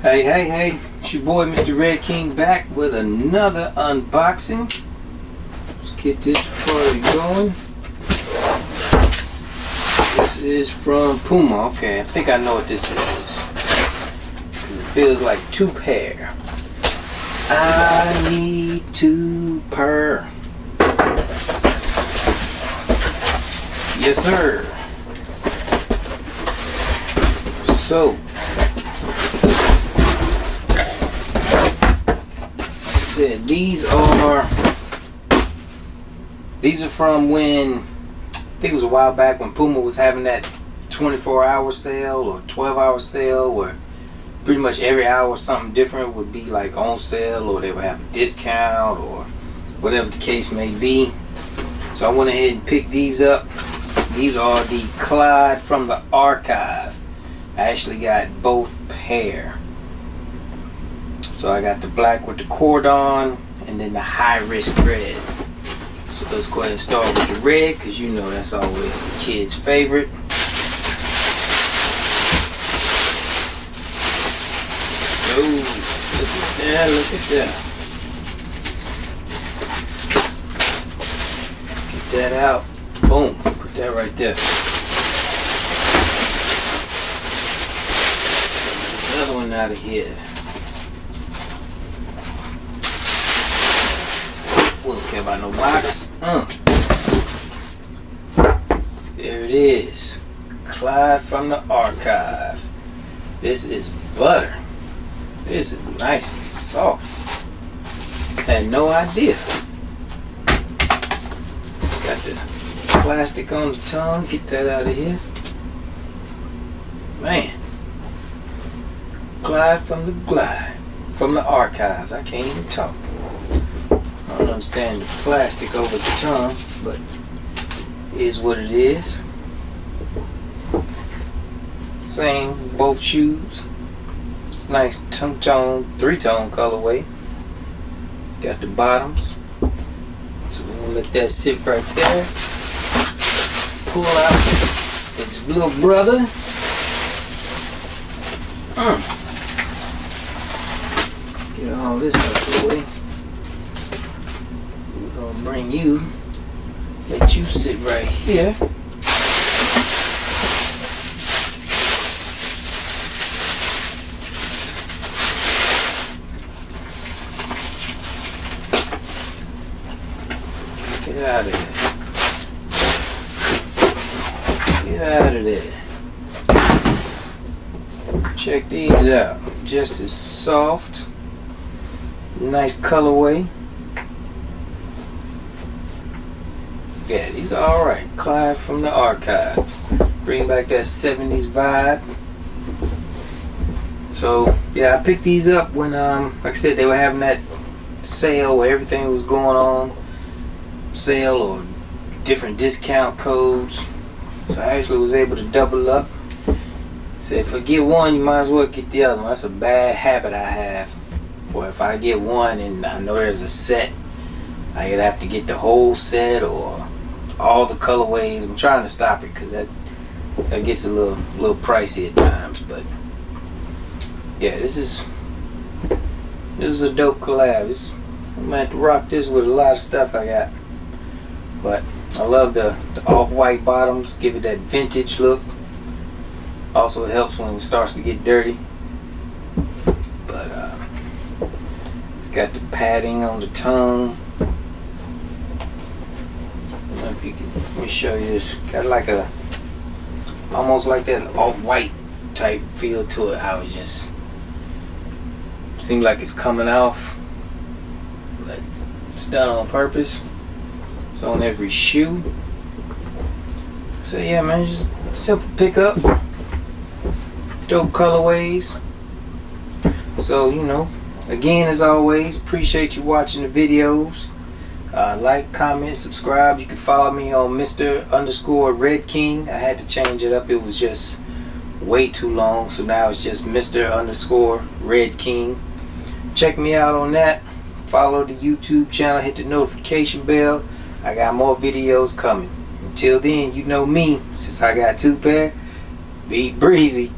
Hey, hey, hey, it's your boy Mr. Red King back with another unboxing. Let's get this party going. This is from Puma. Okay, I think I know what this is. Because it feels like two pair. I need two pair. Yes, sir. So, said these are these are from when I think it was a while back when Puma was having that 24 hour sale or 12 hour sale where pretty much every hour something different would be like on sale or they would have a discount or whatever the case may be. So I went ahead and picked these up. These are the Clyde from the archive. I actually got both pair so I got the black with the cordon and then the high risk red. So let's go ahead and start with the red because you know that's always the kid's favorite. Oh, look at that, look at that. Get that out. Boom. Put that right there. This other one out of here. Care about no box. Uh. There it is. Clyde from the archive. This is butter. This is nice and soft. Had no idea. Got the plastic on the tongue. Get that out of here. Man. Clyde from the glide. From the archives. I can't even talk. I don't understand the plastic over the tongue, but is what it is. Same both shoes. It's nice two tone, three tone colorway. Got the bottoms. So gonna let that sit right there. Pull out its little brother. Mm. Get all this bring you, let you sit right here. Get out of there. Get out of there. Check these out. Just as soft. Nice colorway. Yeah, these are alright. Clyde from the archives. Bring back that 70s vibe. So, yeah, I picked these up when, um, like I said, they were having that sale where everything was going on. Sale or different discount codes. So I actually was able to double up. Said, if I get one, you might as well get the other one. That's a bad habit I have. Or if I get one and I know there's a set, I either have to get the whole set or all the colorways. I'm trying to stop it because that that gets a little little pricey at times. But yeah, this is this is a dope collab. This, I'm have to rock this with a lot of stuff I got. But I love the, the off-white bottoms. Give it that vintage look. Also helps when it starts to get dirty. But uh, it's got the padding on the tongue if you can let me show you this. Got like a almost like that off-white type feel to it how it just seems like it's coming off but it's done on purpose. It's on every shoe. So yeah man just simple pickup. Dope colorways. So you know again as always appreciate you watching the videos uh, like, comment, subscribe. You can follow me on Mr. underscore Red King. I had to change it up. It was just way too long. So now it's just Mr. underscore Red King. Check me out on that. Follow the YouTube channel. Hit the notification bell. I got more videos coming. Until then, you know me. Since I got two pair, be breezy.